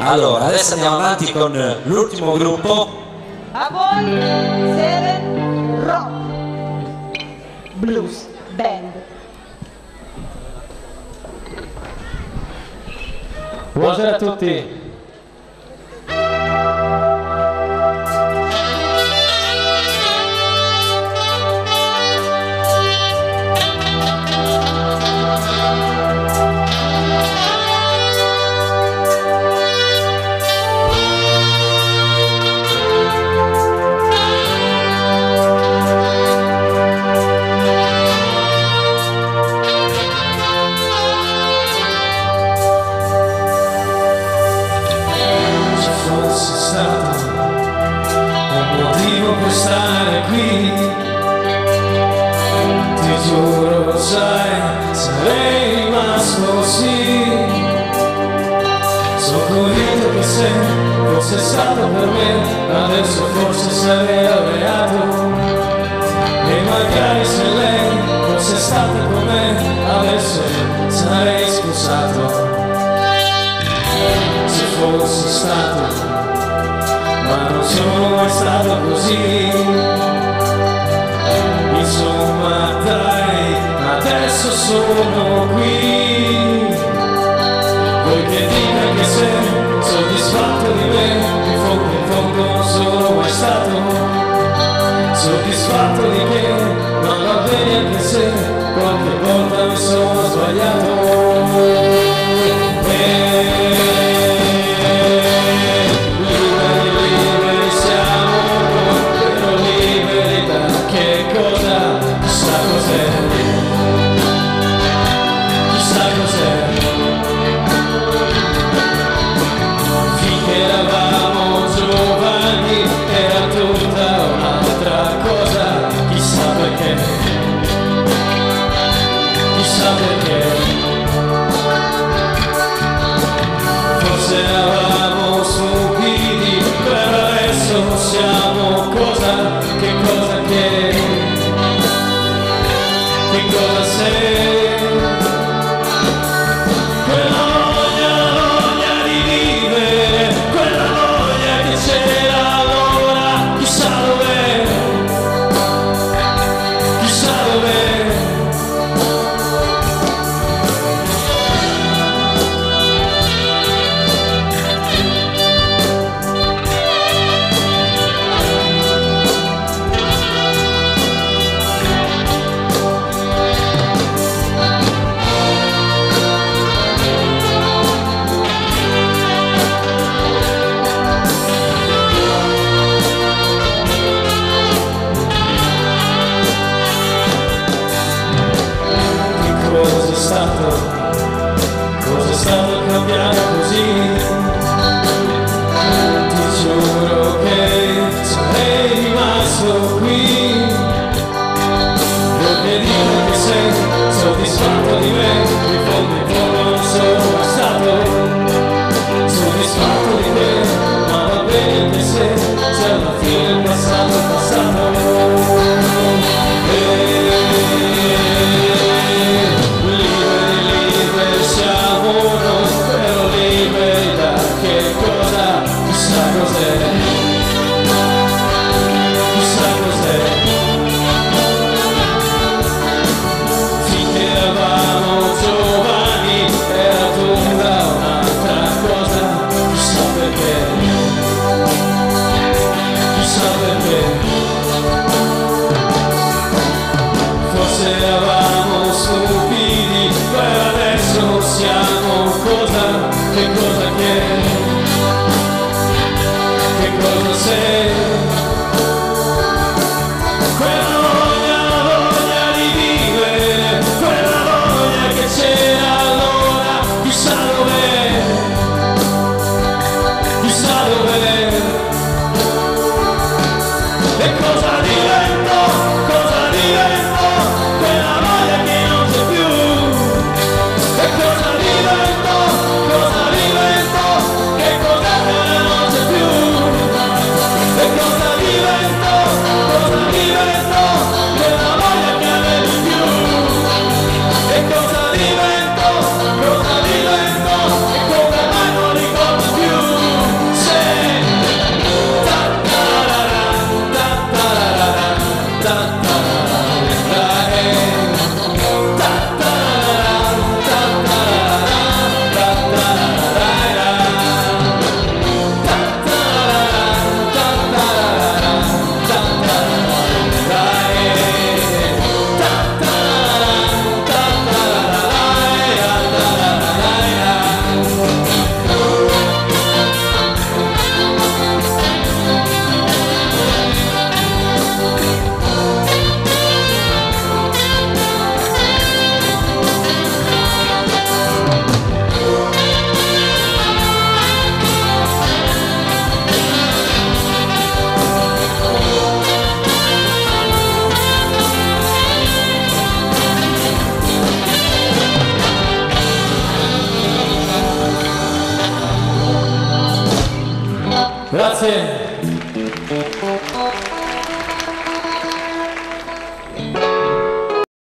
Allora, adesso andiamo avanti con l'ultimo gruppo. A voi, Seven Rock Blues Band. Buonasera a tutti. Fosse stato per me adesso forse sarei laureato e magari se lei fosse stata con me adesso sarei scusato se fossi stato, ma non sono mai stato così. Insomma dai, adesso sono qui. Vuoi che dica soddisfatto di te, ma va bene anche se qualche volta mi sono sbagliato. Che cosa? Chissà cos'è, soddisfatto di me, in fondo It was আছেন